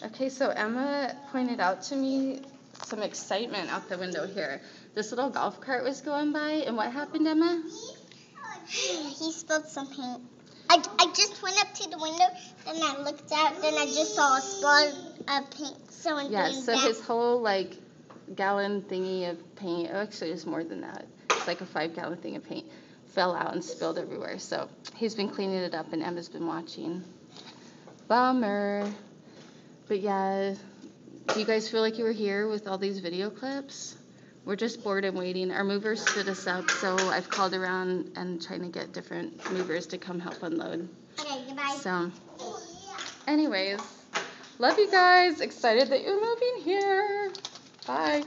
Okay, so Emma pointed out to me some excitement out the window here. This little golf cart was going by, and what happened, Emma? he spilled some paint. I, I just went up to the window, then I looked out, then I just saw a spill of paint. Someone Yeah, so that. his whole like gallon thingy of paint, oh, actually, it's more than that. It's like a five gallon thing of paint, fell out and spilled everywhere. So he's been cleaning it up, and Emma's been watching. Bummer. But yeah, do you guys feel like you were here with all these video clips? We're just bored and waiting. Our movers stood us up, so I've called around and trying to get different movers to come help unload. Okay, goodbye. So, anyways, love you guys. Excited that you're moving here. Bye.